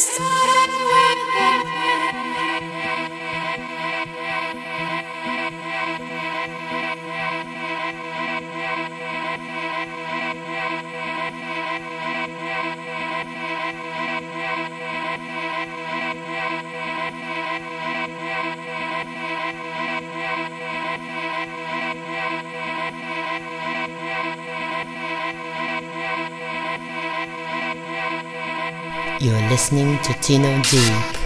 start listening to Tino Deep.